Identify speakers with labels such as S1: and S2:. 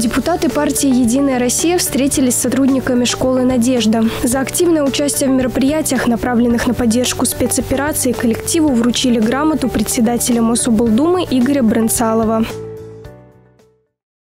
S1: Депутаты партии «Единая Россия» встретились с сотрудниками школы «Надежда». За активное участие в мероприятиях, направленных на поддержку спецоперации, коллективу вручили грамоту председателя Мособлдумы Игоря Бренцалова.